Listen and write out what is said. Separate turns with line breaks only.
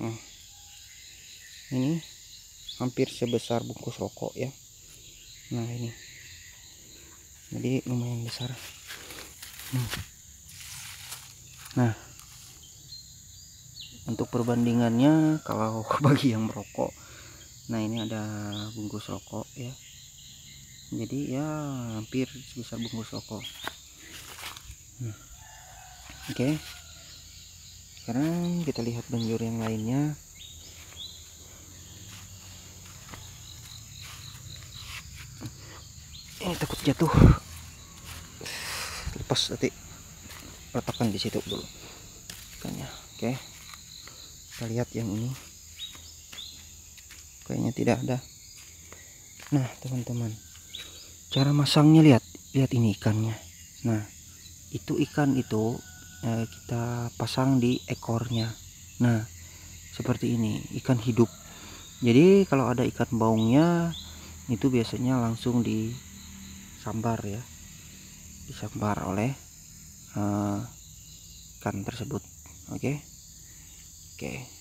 nah, ini hampir sebesar bungkus rokok ya. Nah ini. Jadi lumayan besar. Hmm. nah. Untuk perbandingannya kalau bagi yang merokok nah ini ada bungkus rokok ya. Jadi ya hampir sebesar bungkus rokok. Hmm. oke. okay. Sekarang kita lihat banjur yang lainnya. Ini takut jatuh. Lepas nanti letakkan di situ dulu. Kayaknya. Oke. Kita lihat yang ini. Kayaknya tidak ada. Nah teman-teman. Cara masangnya lihat. Lihat ini ikannya. Nah itu ikan itu eh, kita pasang di ekornya nah seperti ini ikan hidup jadi kalau ada ikan baungnya itu biasanya langsung di sambar ya disambar oleh uh, ikan tersebut oke okay? oke okay.